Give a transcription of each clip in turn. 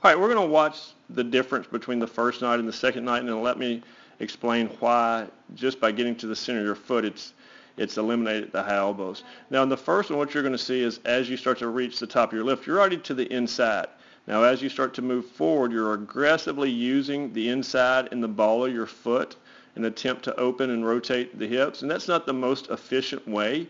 All right, we're going to watch the difference between the first night and the second night, and let me explain why, just by getting to the center of your foot, it's it's eliminated the high elbows. Now in the first one, what you're going to see is as you start to reach the top of your lift, you're already to the inside. Now as you start to move forward, you're aggressively using the inside and the ball of your foot in an attempt to open and rotate the hips, and that's not the most efficient way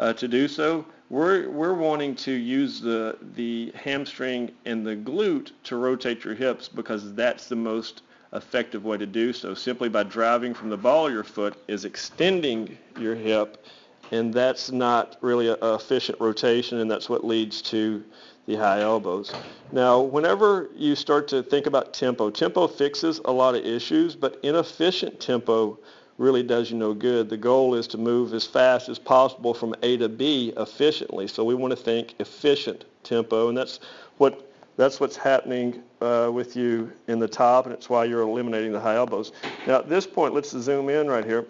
uh, to do so. We're, we're wanting to use the, the hamstring and the glute to rotate your hips because that's the most effective way to do so. Simply by driving from the ball of your foot is extending your hip, and that's not really a, a efficient rotation, and that's what leads to the high elbows. Now, whenever you start to think about tempo, tempo fixes a lot of issues, but inefficient tempo really does you no good. The goal is to move as fast as possible from A to B efficiently. So we want to think efficient tempo, and that's what that's what's happening uh, with you in the top, and it's why you're eliminating the high elbows. Now, at this point, let's zoom in right here.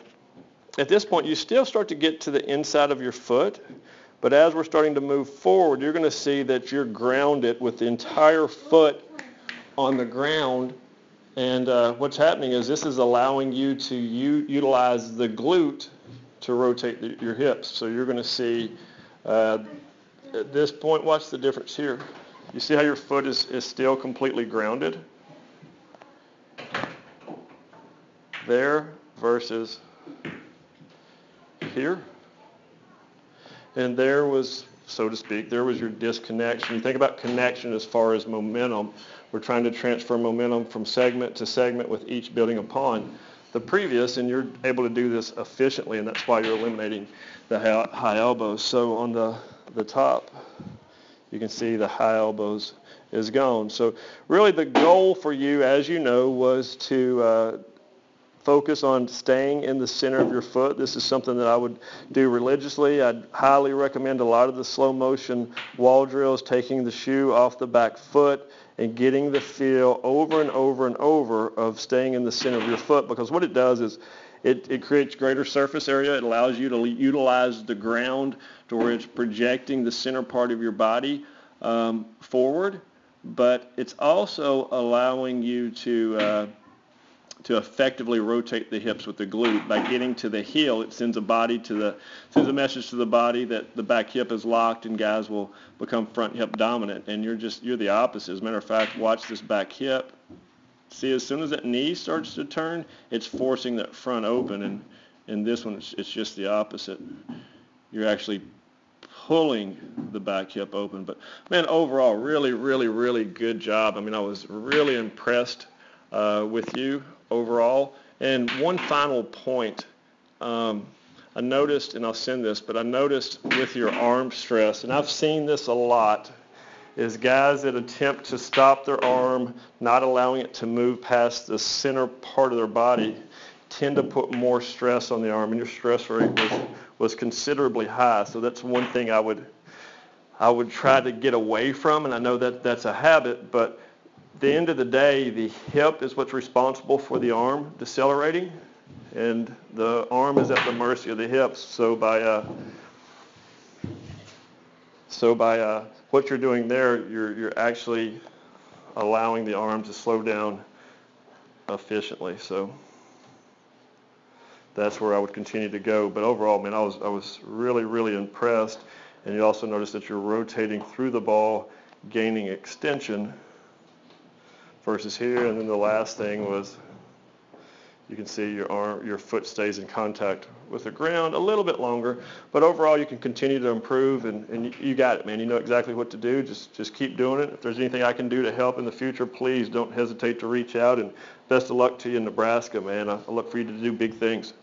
At this point, you still start to get to the inside of your foot, but as we're starting to move forward, you're going to see that you're grounded with the entire foot on the ground. And uh, what's happening is this is allowing you to u- utilize the glute to rotate the, your hips. So you're going to see uh, at this point, watch the difference here. You see how your foot is, is still completely grounded? There versus here. And there was, so to speak, there was your disconnection. You think about connection as far as momentum. We're trying to transfer momentum from segment to segment with each building upon the previous, and you're able to do this efficiently, and that's why you're eliminating the high elbows. So on the, the top, you can see the high elbows is gone. So really the goal for you, as you know, was to uh, focus on staying in the center of your foot. This is something that I would do religiously. I'd highly recommend a lot of the slow motion wall drills, taking the shoe off the back foot and getting the feel over and over and over of staying in the center of your foot because what it does is it, it creates greater surface area. It allows you to utilize the ground to where it's projecting the center part of your body um, forward, but it's also allowing you to uh, to effectively rotate the hips with the glute by getting to the heel. It sends a body to the sends a message to the body that the back hip is locked and guys will become front hip dominant. And you're just you're the opposite. As a matter of fact, watch this back hip. See, as soon as that knee starts to turn, it's forcing that front open, and in this one, it's, it's just the opposite. You're actually pulling the back hip open. But man, overall, really, really, really good job. I mean, I was really impressed uh, with you overall. And one final point. Um, I noticed, and I'll send this, but I noticed with your arm stress, and I've seen this a lot, is guys that attempt to stop their arm, not allowing it to move past the center part of their body, tend to put more stress on the arm, and your stress rate was, was considerably high. So that's one thing I would I would try to get away from, and I know that that's a habit, but the end of the day, the hip is what's responsible for the arm decelerating, and the arm is at the mercy of the hips. So by uh, so by uh, what you're doing there, you're you're actually allowing the arm to slow down efficiently. So that's where I would continue to go. But overall, man, I was I was really really impressed. And you also notice that you're rotating through the ball, gaining extension versus here. And then the last thing was you can see your arm, your foot stays in contact with the ground a little bit longer, but overall you can continue to improve and, and you got it, man. You know exactly what to do. Just just keep doing it. If there's anything I can do to help in the future, please don't hesitate to reach out. And best of luck to you in Nebraska, man. I, I look for you to do big things.